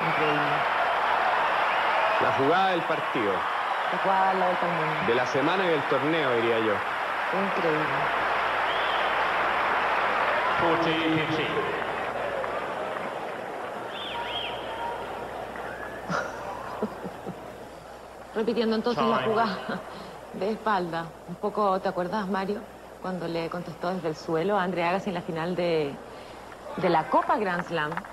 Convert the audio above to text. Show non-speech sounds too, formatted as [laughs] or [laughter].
Increíble. La jugada del partido. La jugada de la vuelta mundo. De la semana y del torneo, diría yo. Increíble. 40-50. [laughs] Repitiendo entonces la jugada de espalda. Un poco, ¿te acuerdas, Mario? Cuando le contestó desde el suelo a Andrea Agassi en la final de, de la Copa Grand Slam.